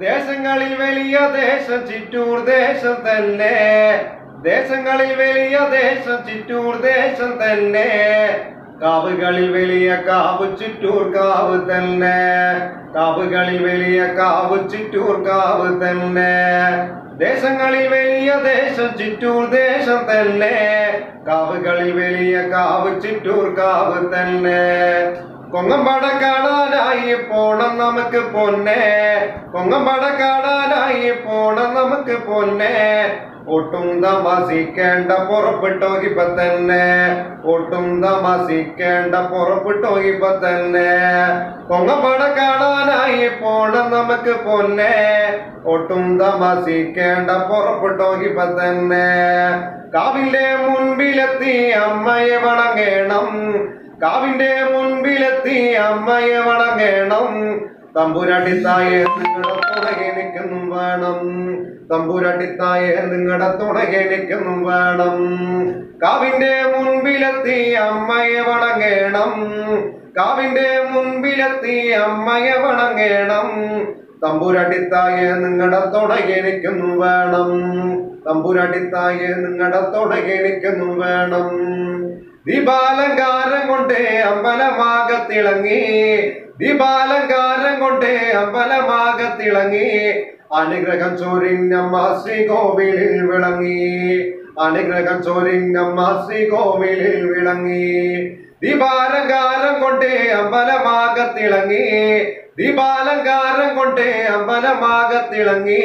ദേശങ്ങളിൽ വലിയ ദേശം ചിറ്റൂർ ദേശം തന്നെ. ദേശങ്ങളിൽ വലിയ ദേശം ചിറ്റൂർ ദേശം തന്നെ. കാവുകളിൽ വലിയ കാവ് ചിറ്റൂർ കാവ് തന്നെ. കാവുകളിൽ വലിയ കാവ് ചിറ്റൂർ കാവ് തന്നെ. ദേശങ്ങളിൽ വലിയ ദേശം ചുറ്റൂർ ദേശം തന്നെ. കാവുകളിൽ വലിയ കാവ് ചുറ്റൂർ കാവ് തന്നെ. കൊങ്ങമ്പട കാണാനായി പോണം നമുക്ക് പൊന്നെ. കൊങ്ങമ്പട കാണാനായി പോണം നമുക്ക് പൊന്നെ. ഒട്ടും തമസിക്കേണ്ട പുറപ്പെട്ടോ ഇപ്പൊ തന്നെ. ഒട്ടും തമസിക്കേണ്ട പുറപ്പെട്ടോ ഇപ്പൊ തന്നെ. കൊങ്ങപ്പട കാണാനായി പോണം നമുക്ക് പൊന്നെ. ഒട്ടും തമസിക്കേണ്ട പുറപ്പെട്ടോ ഇപ്പൊ തന്നെ കാവിന്റെ മുൻപിലെത്തി അമ്മയെ വണങ്ങേണം. കാവിന്റെ മുൻപിലെത്തി അമ്മയെ വണങ്ങേണം. തമ്പുരാട്ടിത്തായെ നിങ്ങളുടെ തുണകെ നിൽക്കുന്നു വേണം. തമ്പുരാട്ടിത്തായെ നിങ്ങളുടെ തുണകെ നിൽക്കുന്നു വേണം. കാവിന്റെ മുൻപിലെത്തി അമ്മയെ വണങ്ങേണം. കാവിന്റെ മുൻപിലെത്തി അമ്മയെ വണങ്ങേണം. തമ്പുരാട്ടിത്തായെ നിങ്ങളുടെ തുണകെ നിൽക്കുന്നു വേണം. തമ്പുരാട്ടിത്തായെ നിങ്ങളുടെ തുണകെ നിൽക്കുന്നു വേണം. ദീപാലങ്കാരം കൊണ്ടേ അമ്പലമാകത്തിളങ്ങി ദീപാലങ്കാരം കൊണ്ടേ അമ്പലമാകത്തിളങ്ങി അനുഗ്രഹം ചൊരിഞ്ഞമ്മ ശ്രീകോവിലിൽ വിളങ്ങി. അനുഗ്രഹം ചൊരിഞ്ഞമ്മ ശ്രീകോവിലിൽ വിളങ്ങി. ദീപാലങ്കാരം കൊണ്ടേ അമ്പലമാകത്തിളങ്ങി. ദീപാലങ്കാരം കൊണ്ടേ അമ്പലമാകത്തിളങ്ങി.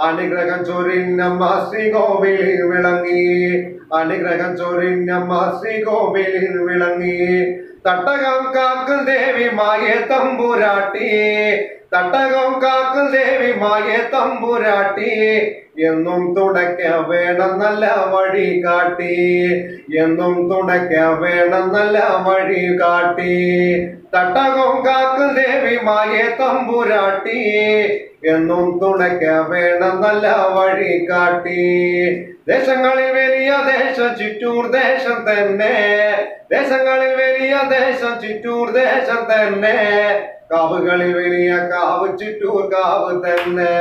അനുഗ്രഹം ചൊരിഞ്ഞമ്മ ശ്രീകോവിലിൽ വിളങ്ങി. അനുഗ്രഹം ചൊരിഞ്ഞമ്മ ശ്രീകോവിലിൽ വിളങ്ങി. തട്ടകം കാക്കും ദേവി മായേ തമ്പുരാട്ടി. തട്ടകം കാക്കും ദേവി മായേ തമ്പുരാട്ടി. എന്നും തുടക്ക വേണം നല്ല വഴി കാട്ടി. എന്നും തുടക്ക വേണം നല്ല വഴി കാട്ടി. തട്ടകം കാക്കും ദേവി മായെ തമ്പുരാട്ടി. എന്നും തുണയ്ക്ക വേണം നല്ല വഴി കാട്ടി. ദേശങ്ങളിൽ വലിയ ദേശം ചുറ്റൂർ ദേശം തന്നെ. ദേശങ്ങളിൽ വലിയ ദേശം ചുറ്റൂർ ദേശം തന്നെ. കാവുകളിൽ വലിയ കാവ് ചുറ്റൂർ കാവ് തന്നെ.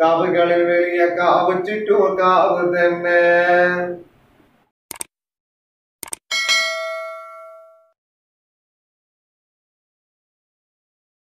കാവുകളിൽ വലിയ കാവ് ചുറ്റൂർ കാവ് തന്നെ.